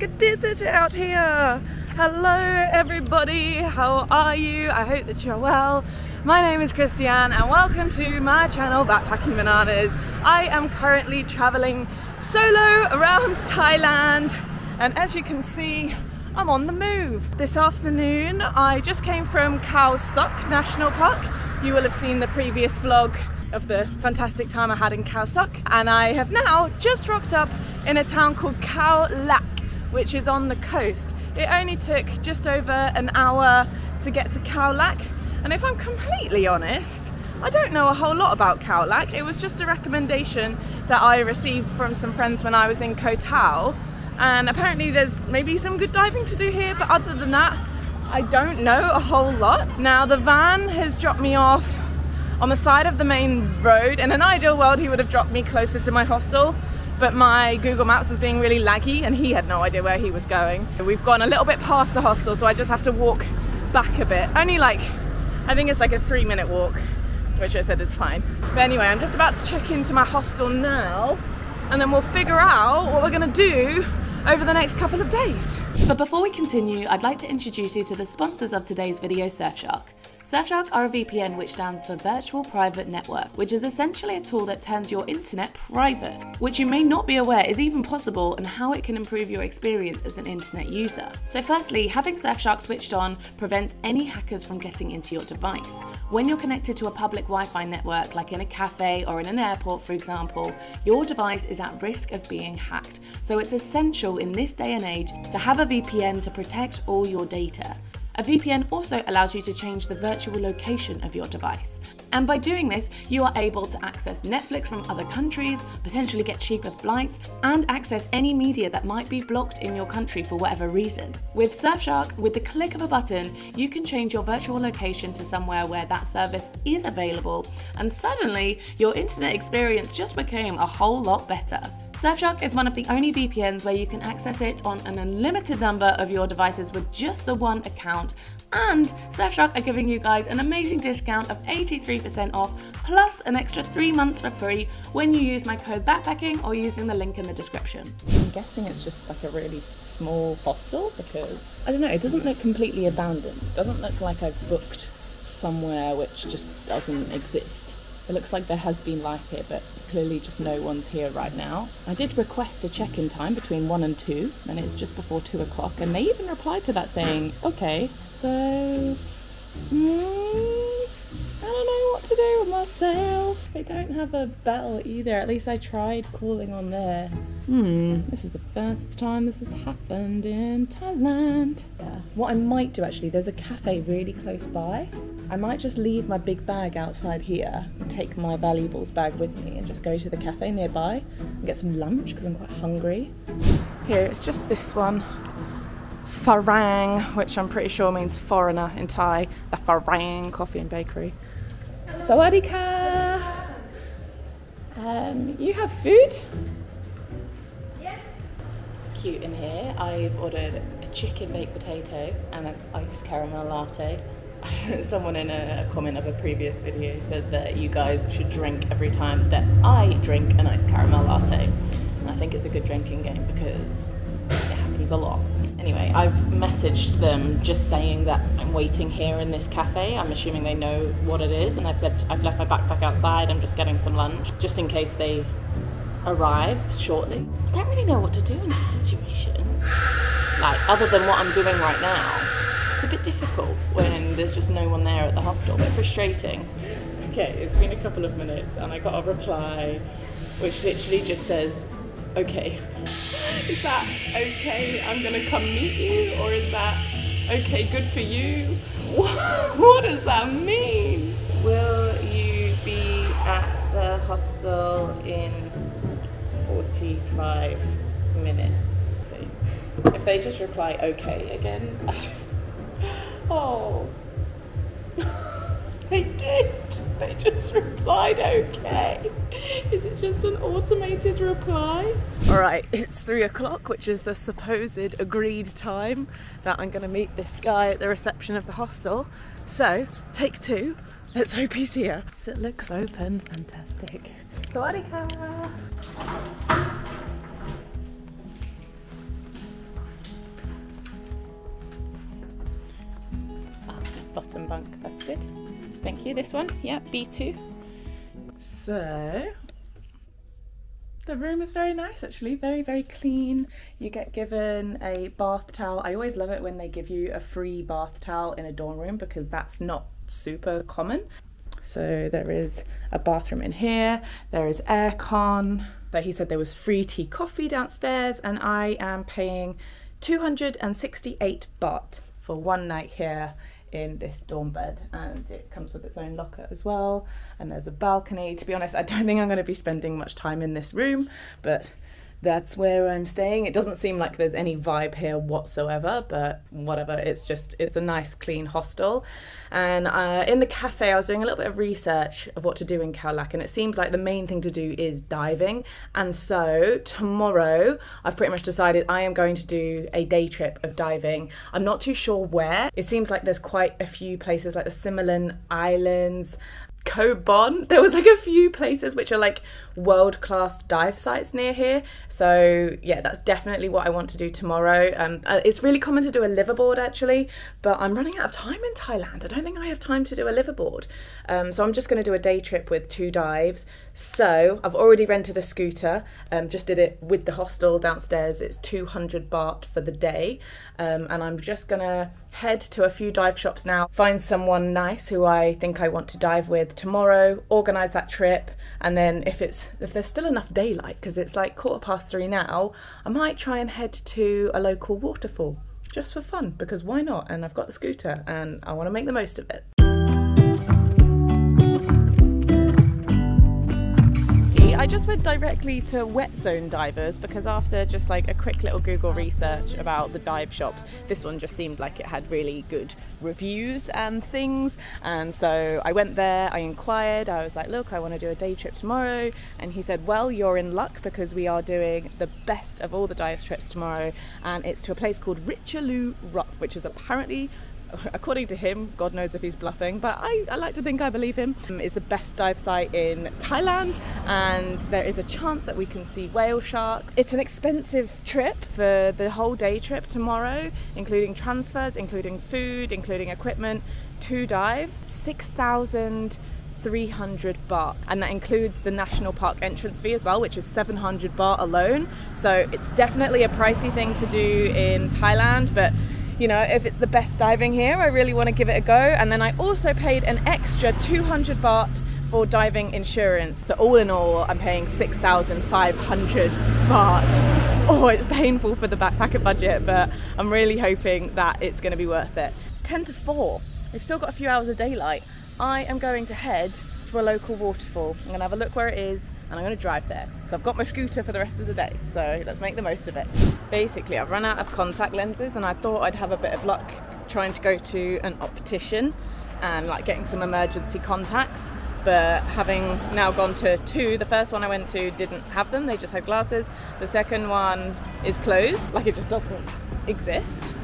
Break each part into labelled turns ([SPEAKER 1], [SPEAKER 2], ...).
[SPEAKER 1] like a desert out here. Hello everybody, how are you? I hope that you're well. My name is Christiane and welcome to my channel Backpacking Bananas. I am currently traveling solo around Thailand and as you can see I'm on the move. This afternoon I just came from Khao Sok National Park. You will have seen the previous vlog of the fantastic time I had in Khao Sok and I have now just rocked up in a town called Khao Lak which is on the coast. It only took just over an hour to get to Khao and if I'm completely honest I don't know a whole lot about Khao It was just a recommendation that I received from some friends when I was in Koh Tao and apparently there's maybe some good diving to do here but other than that I don't know a whole lot. Now the van has dropped me off on the side of the main road. In an ideal world he would have dropped me closer to my hostel but my Google Maps was being really laggy and he had no idea where he was going. We've gone a little bit past the hostel so I just have to walk back a bit. Only like, I think it's like a three minute walk which I said is fine. But anyway, I'm just about to check into my hostel now and then we'll figure out what we're gonna do over the next couple of days.
[SPEAKER 2] But before we continue, I'd like to introduce you to the sponsors of today's video, Surfshark. Surfshark are a VPN which stands for Virtual Private Network, which is essentially a tool that turns your internet private, which you may not be aware is even possible and how it can improve your experience as an internet user. So firstly, having Surfshark switched on prevents any hackers from getting into your device. When you're connected to a public Wi-Fi network, like in a cafe or in an airport for example, your device is at risk of being hacked. So it's essential in this day and age to have a VPN to protect all your data. A VPN also allows you to change the virtual location of your device. And by doing this, you are able to access Netflix from other countries, potentially get cheaper flights, and access any media that might be blocked in your country for whatever reason. With Surfshark, with the click of a button, you can change your virtual location to somewhere where that service is available, and suddenly your internet experience just became a whole lot better. Surfshark is one of the only VPNs where you can access it on an unlimited number of your devices with just the one account. And Surfshark are giving you guys an amazing discount of 83% off plus an extra three months for free when you use my code backpacking or using the link in the description.
[SPEAKER 1] I'm guessing it's just like a really small hostel because I don't know, it doesn't look completely abandoned. It doesn't look like I've booked somewhere which just doesn't exist. It looks like there has been life here, but clearly just no one's here right now. I did request a check-in time between 1 and 2, and it's just before 2 o'clock, and they even replied to that saying, okay, so... Mm, don't know what to do with myself. I don't have a bell either. At least I tried calling on there. Hmm, this is the first time this has happened in Thailand. Yeah. What I might do actually, there's a cafe really close by. I might just leave my big bag outside here take my valuables bag with me and just go to the cafe nearby and get some lunch because I'm quite hungry. Here, it's just this one. Farang, which I'm pretty sure means foreigner in Thai. The Farang Coffee and Bakery. Sawadika! Um, you have food?
[SPEAKER 2] Yes. It's cute in here. I've ordered a chicken baked potato and an iced caramel latte. Someone in a, a comment of a previous video said that you guys should drink every time that I drink an iced caramel latte. And I think it's a good drinking game because it happens a lot. Anyway, I've messaged them just saying that I'm waiting here in this cafe. I'm assuming they know what it is, and I've said I've left my backpack outside. I'm just getting some lunch, just in case they arrive shortly. I don't really know what to do in this situation. Like, other than what I'm doing right now, it's a bit difficult when there's just no one there at the hostel. A bit frustrating. Okay, it's been a couple of minutes, and I got a reply which literally just says, "Okay." is that okay? I'm gonna come meet you, or is that okay? Good for you. What, does that mean? Will you be at the hostel in 45 minutes? See, if they just reply okay again, oh. They did. They just replied okay just an automated reply. All right, it's three o'clock, which is the supposed agreed time that I'm gonna meet this guy at the reception of the hostel. So, take two, let's hope he's here. So it looks open, fantastic. Sawadika!
[SPEAKER 1] Ah, bottom bunk, that's good. Thank you, this one, yeah, B2. So, the room is very nice actually, very, very clean. You get given a bath towel. I always love it when they give you a free bath towel in a dorm room because that's not super common. So there is a bathroom in here, there is aircon. That he said there was free tea coffee downstairs, and I am paying 268 baht for one night here in this dorm bed and it comes with its own locker as well. And there's a balcony. To be honest i don't think i'm going to be spending much time in this room but that's where I'm staying. It doesn't seem like there's any vibe here whatsoever, but whatever. It's just it's a nice, clean hostel. And uh, in the cafe, I was doing a little bit of research of what to do in Khao Lak, and it seems like the main thing to do is diving. And so tomorrow, I've pretty much decided I am going to do a day trip of diving. I'm not too sure where. It seems like there's quite a few places, like the Similan Islands, Koh Bon. There was like a few places which are like world class dive sites near here. So yeah, that's definitely what I want to do tomorrow. Um, uh, it's really common to do a liveaboard actually, but I'm running out of time in Thailand. I don't think I have time to do a liveaboard. Um, so I'm just going to do a day trip with two dives. So I've already rented a scooter. Um, just did it with the hostel downstairs. It's 200 baht for the day, um, and I'm just gonna head to a few dive shops now. Find someone nice who I think I want to dive with tomorrow. Organise that trip, and then if it's if there's still enough daylight, because it's like quarter past three now, I might try and head to a local waterfall just for fun because why not? And I've got the scooter and I want to make the most of it. I just went directly to wet zone divers because after just like a quick little Google research about the dive shops, this one just seemed like it had really good reviews and things. And so I went there, I inquired, I was like, look, I want to do a day trip tomorrow. And he said, well, you're in luck because we are doing the best of all the dive trips tomorrow. And it's to a place called Richelieu Rock, which is apparently according to him, God knows if he's bluffing, but I, I like to think I believe him, um, is the best dive site in Thailand and there is a chance that we can see whale sharks. It's an expensive trip for the whole day trip tomorrow, including transfers, including food, including equipment, two dives, 6,000 300 baht. And that includes the national park entrance fee as well which is 700 baht alone. So it's definitely a pricey thing to do in Thailand but you know, if it's the best diving here, I really want to give it a go. And then I also paid an extra 200 baht for diving insurance. So all in all, I'm paying 6,500 baht. Oh, it's painful for the backpacker budget, but I'm really hoping that it's going to be worth it. It's 10 to 4. We've still got a few hours of daylight. I am going to head to a local waterfall. I'm to have a look where it is and I'm to drive there. So I've got my scooter for the rest of the day, so let's make the most of it. Basically, I've run out of contact lenses and I thought I'd have a bit of luck trying to go to an optician and like getting some emergency contacts. But having now gone to two, the first one I went to didn't have them, they just had glasses. The second one is closed, like it just doesn't exist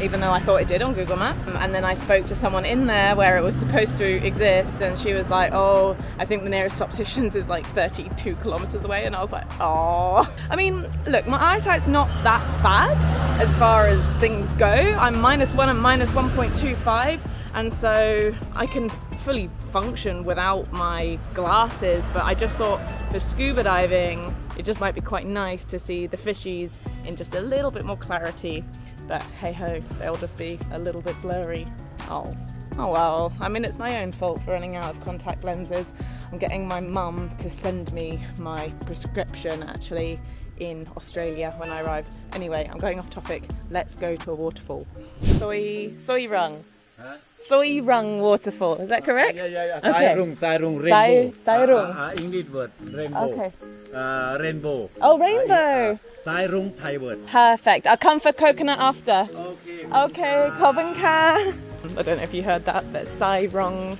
[SPEAKER 1] even though I thought it did on Google Maps. And then I spoke to someone in there where it was supposed to exist, and she was like, "Oh, I think the nearest opticians is like 32 kilometers away." And I was like, "Oh." I mean, look, my eyesight's not that bad as far as things go. I'm minus one and minus 1.25, and so I can fully function without my glasses. But I just thought for scuba diving, it just might be quite nice to see the fishies in just a little bit more clarity but hey ho, they'll just be a little bit blurry. Oh, oh well. I mean, it's my own fault for running out of contact lenses. I'm getting my mum to send me my prescription actually in Australia when I arrive. Anyway, I'm going off topic. Let's go to a waterfall. Soi, Soi Rung. Huh? Soi Rung waterfall. Is that correct?
[SPEAKER 3] Yeah, yeah, yeah. Okay. Rung, Tai Rung, rainbow.
[SPEAKER 1] Tai Rung.
[SPEAKER 3] Uh, uh, English word, rainbow.
[SPEAKER 1] Okay.
[SPEAKER 3] Uh, rainbow.
[SPEAKER 1] Oh, rainbow. Uh,
[SPEAKER 3] Tai Rung, Thai word.
[SPEAKER 1] Perfect. I'll come for coconut after.
[SPEAKER 3] Okay.
[SPEAKER 1] Okay, Kobanka. I don't know if you heard that, but Sai Rung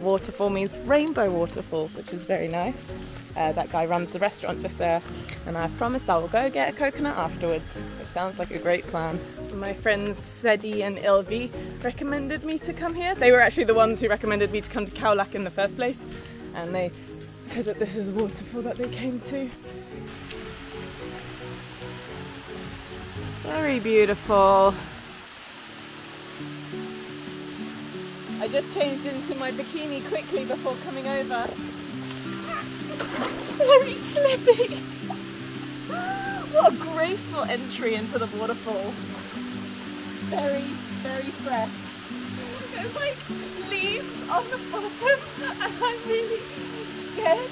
[SPEAKER 1] waterfall means rainbow waterfall, which is very nice. Uh, that guy runs the restaurant just there, and I promised I will go get a coconut afterwards, which sounds like a great plan. My friends Sedi and Ilvi recommended me to come here. They were actually the ones who recommended me to come to Khao Lak in the first place, and they said that this is a waterfall that they came to. Very beautiful. I just changed into my bikini quickly before coming over. Very slippy. What a graceful entry into the waterfall. Very, very fresh. There's like leaves on the bottom and I'm really scared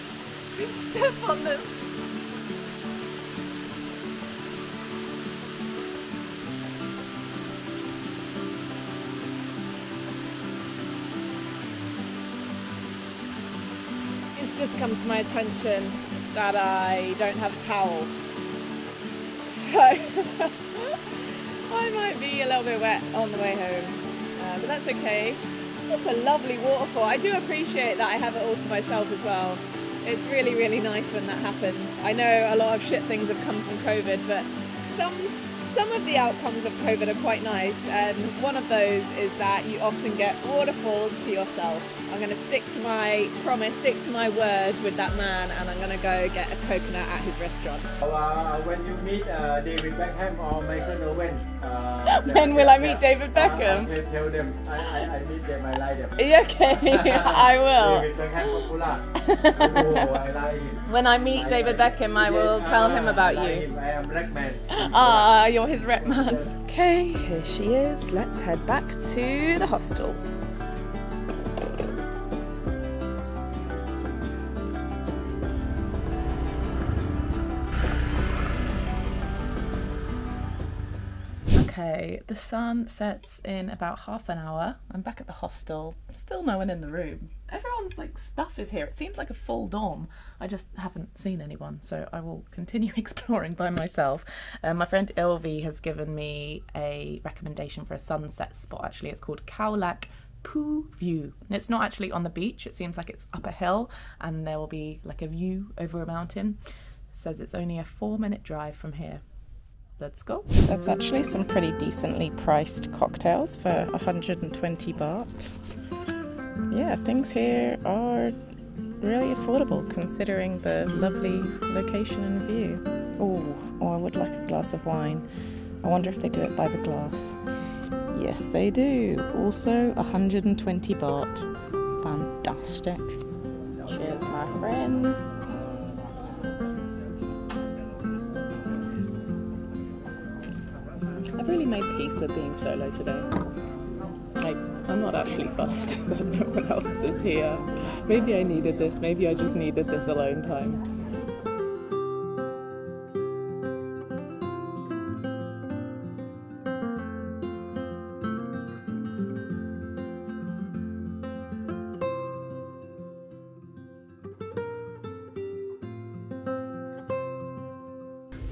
[SPEAKER 1] to step on them. Just come to my attention that I don't have a towel. So I might be a little bit wet on the way home, uh, but that's okay. It's a lovely waterfall. I do appreciate that I have it all to myself as well. It's really, really nice when that happens. I know a lot of shit things have come from COVID, but some some of the outcomes of COVID are quite nice, and one of those is that you often get waterfalls to yourself. I'm going to stick to my promise, stick to my word with that man, and I'm going to go get a coconut at his restaurant.
[SPEAKER 3] Uh, when you meet uh, David Beckham or Michael Owen, uh,
[SPEAKER 1] When will I meet David
[SPEAKER 3] Uh,
[SPEAKER 1] Beckham?
[SPEAKER 3] okay, tell them I, I, I meet them, I like them.
[SPEAKER 1] Okay, I will.
[SPEAKER 3] David Beckham popular. oh, I like him.
[SPEAKER 1] When I meet David Beckham, I will tell
[SPEAKER 3] uh,
[SPEAKER 1] him about
[SPEAKER 3] I like
[SPEAKER 1] you.
[SPEAKER 3] him. I am black man.
[SPEAKER 1] Ah, you're his rep man. Okay, here she is. Let's head back to the hostel. Okay, the sun sets in about half an hour. I'm back at the hostel. Still no one in the room. Everyone's like stuff is here. It seems like a full dorm. I just haven't seen anyone, so I will continue exploring by myself. Um, my friend Ilvi has given me a recommendation for a sunset spot. Actually, it's called Khao Lak Poo View. It's not actually on the beach. It seems like it's up a hill, and there will be like a view over a mountain. says it's only a four-minute drive from here. Let's go. That's actually some pretty decently priced cocktails for 120 baht. Yeah, things here are really affordable considering the lovely location and view. Oh, oh, I would like a glass of wine. I wonder if they do it by the glass. Yes, they do. Also 120 baht. Fantastic. Cheers, my friends. I've really made peace with being solo today. I'm not actually fussed that no one else is here. Maybe I needed this, maybe I just needed this alone time.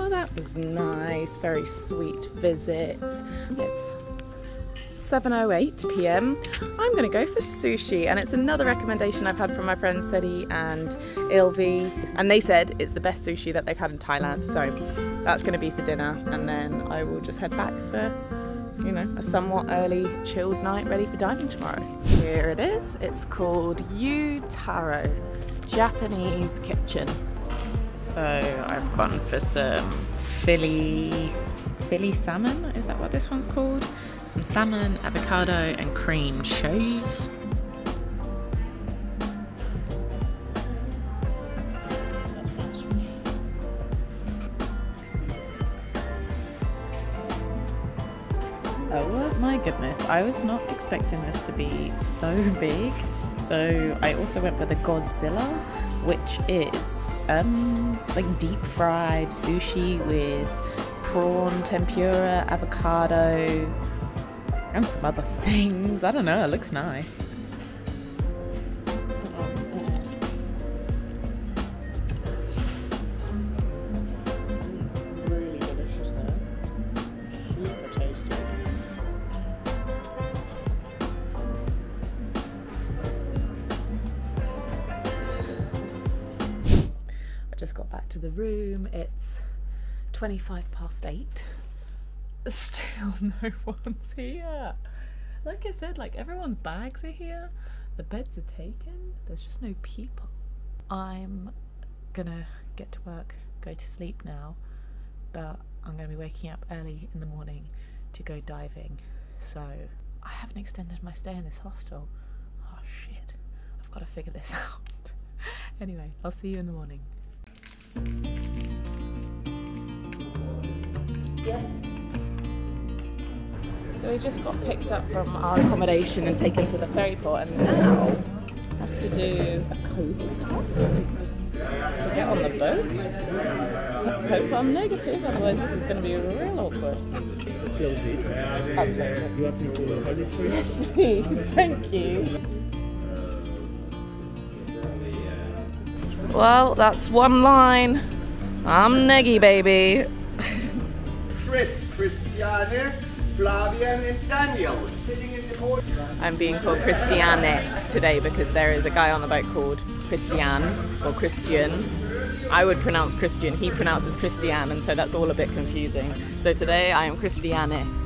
[SPEAKER 1] Oh, that was nice. Very sweet visit. It's 7:08 p.m. I'm going to go for sushi, and it's another recommendation I've had from my friends Seti and Ilvi, and they said it's the best sushi that they've had in Thailand. So that's going to be for dinner, and then I will just head back for, you know, a somewhat early, chilled night, ready for diving tomorrow. Here it is. It's called Yu Taro Japanese Kitchen. So I've gone for some Philly Philly salmon. Is that what this one's called? Some salmon, avocado, and cream cheese. Oh my goodness, I was not expecting this to be so big. So I also went for the Godzilla, which is um like deep fried sushi with prawn tempura, avocado, and some other things. I don't know, it looks nice. Just got back to the room. It's 25 past 8. Still no one's here. Like I said, like everyone's bags are here. The beds are taken. There's just no people. I'm gonna get to work, go to sleep now, but I'm gonna be waking up early in the morning to go diving. So I haven't extended my stay in this hostel. Oh shit. I've got to figure this out. anyway, I'll see you in the morning. Yes. So we just got picked up from our accommodation and taken to the ferry port and now have to do a COVID test to get on the boat. Let's hope I'm negative, otherwise this is going to be real awkward. Yes, please. Thank you. Well, that's one line. I'm Neggy, baby.
[SPEAKER 4] Fritz, Christiane, And Daniel sitting in the.
[SPEAKER 1] I'm being called Christiane today because there is a guy on the boat called Christian or Christian. I would pronounce Christian, he pronounces Christian, and so that's all a bit confusing. So today I am Christiane.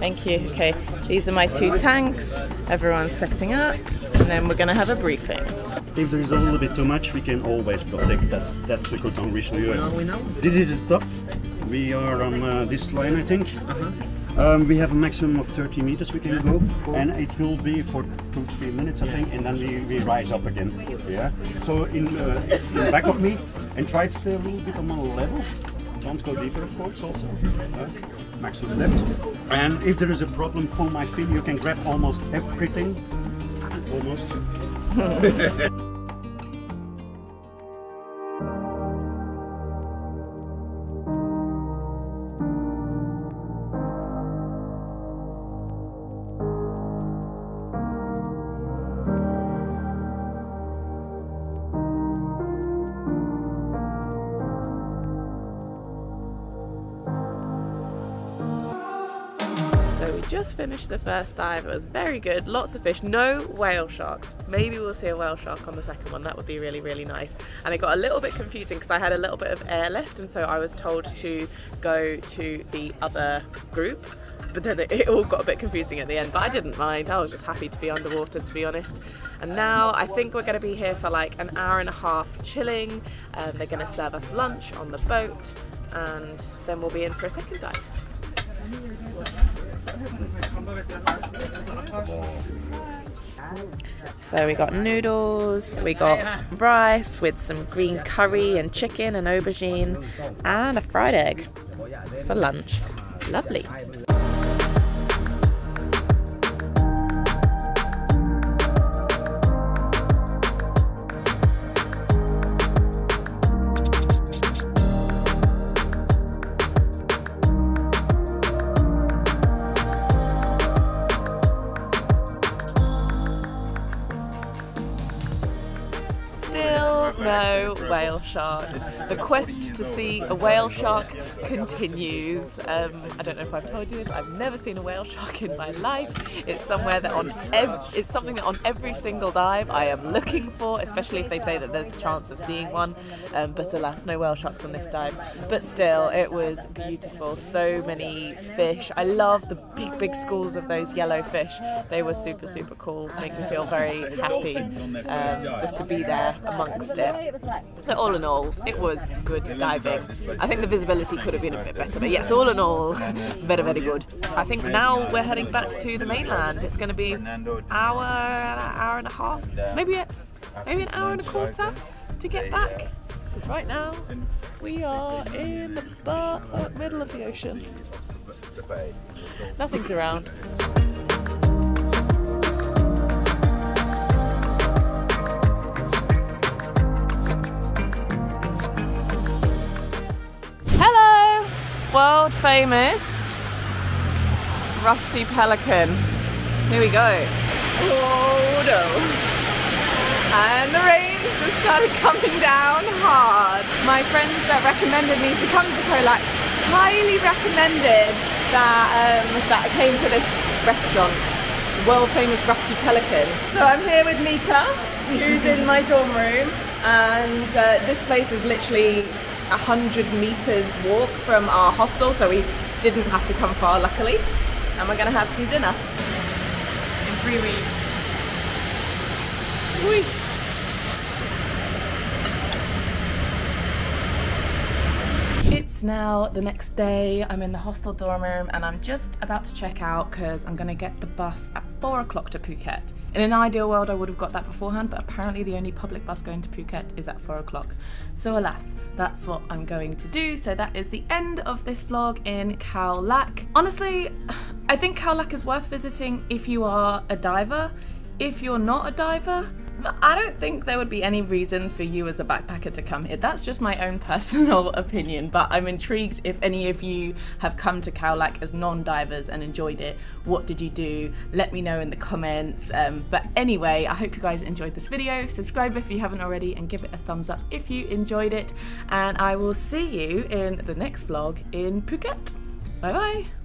[SPEAKER 1] Thank you. Okay, these are my two tanks. Everyone's setting up, and then we're gonna have a briefing.
[SPEAKER 5] If there is a little bit too much, we can always protect. That's that's the good on Richelieu. This is a stop. We are on uh, this line, I think. Um, we have a maximum of 30 meters we can go, and it will be for two, three minutes, I think, and then we, we rise up again. Yeah. So in, uh, in the back of me, and try to stay a little bit on my level. Don't go deeper, of course. Also, uh, maximum depth. And if there is a problem, pull my fin. You can grab almost everything. Almost.
[SPEAKER 1] We just finished the first dive. It was very good, lots of fish, no whale sharks. Maybe we'll see a whale shark on the second one. That would be really, really nice. And it got a little bit confusing because I had a little bit of air left and so I was told to go to the other group. But then it, it all got a bit confusing at the end. But I didn't mind. I was just happy to be underwater, to be honest. And now I think we're going to be here for like an hour and a half chilling. Um, they're going to serve us lunch on the boat, and then we'll be in for a second dive. So we got noodles, we got rice with some green curry and chicken and aubergine, and a fried egg for lunch. Lovely. Whale sharks. The quest to see a whale shark continues. Um, I don't know if I've told you this. I've never seen a whale shark in my life. It's somewhere that on ev- it's something that on every single dive I am looking for, especially if they say that there's a chance of seeing one. Um, but alas, no whale sharks on this dive. But still, it was beautiful. So many fish. I love the big, big schools of those yellow fish. They were super, super cool. Make me feel very happy um, just to be there amongst it. So all in all, it was good diving. I think the visibility could have been a bit better, but yes, all in all, very, very good. I think now we're heading back to the mainland. It's going to be an hour, hour and a half, maybe a, maybe an hour and a quarter to get back. Because right now we are in the uh, middle of the ocean. Nothing's around. World famous rusty pelican. Here we go. Oh no. And the rains just started coming down hard. My friends that recommended me to come to Khao Lak highly recommended that um, that I came to this restaurant, world famous Rusty Pelican. So I'm here with Mika, who's in my dorm room, and uh, this place is literally a hundred meters walk from our hostel, so we didn't have to come far, luckily. And we're gonna have some dinner in three weeks. It's now the next day. I'm in the hostel dorm room and I'm just about to check out because I'm gonna get the bus at four o'clock to Phuket. In an ideal world, I would have got that beforehand, but apparently the only public bus going to Phuket is at four o'clock. So alas, that's what I'm going to do. So that is the end of this vlog in Khao Lak. Honestly, I think Khao Lak is worth visiting if you are a diver. If you're not a diver, I don't think there would be any reason for you as a backpacker to come here. That's just my own personal opinion, but I'm intrigued if any of you have come to Lak as non-divers and enjoyed it. What did you do? Let me know in the comments. Um, but anyway, I hope you guys enjoyed this video. Subscribe if you haven't already and give it a thumbs up if you enjoyed it. And I will see you in the next vlog in Phuket. Bye bye.